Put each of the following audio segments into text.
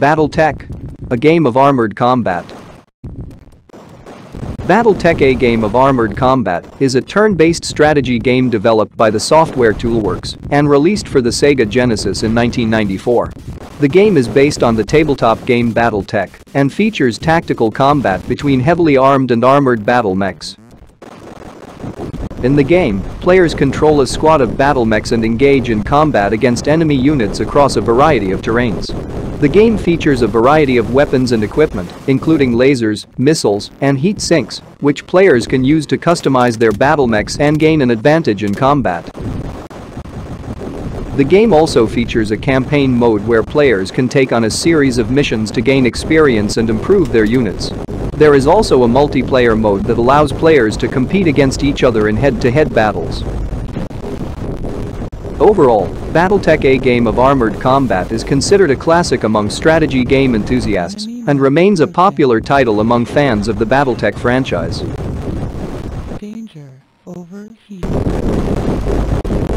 Battletech. A game of armored combat. Battletech A Game of Armored Combat is a turn-based strategy game developed by the software Toolworks and released for the Sega Genesis in 1994. The game is based on the tabletop game Battletech and features tactical combat between heavily armed and armored battle mechs. In the game, players control a squad of battle mechs and engage in combat against enemy units across a variety of terrains. The game features a variety of weapons and equipment, including lasers, missiles, and heat sinks, which players can use to customize their battle mechs and gain an advantage in combat. The game also features a campaign mode where players can take on a series of missions to gain experience and improve their units. There is also a multiplayer mode that allows players to compete against each other in head-to-head -head battles. Overall, Battletech A Game of Armored Combat is considered a classic among strategy game enthusiasts and remains a popular title among fans of the Battletech franchise. Danger. Overheat. Enemy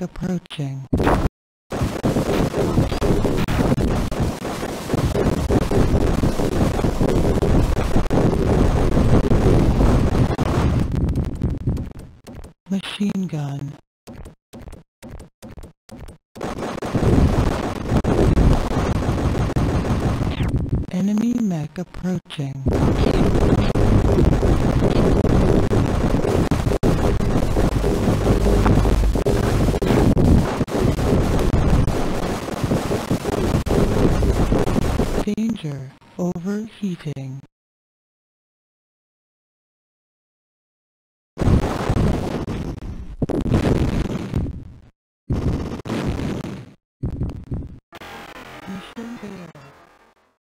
approaching. Machine gun. Enemy mech approaching. Overheating.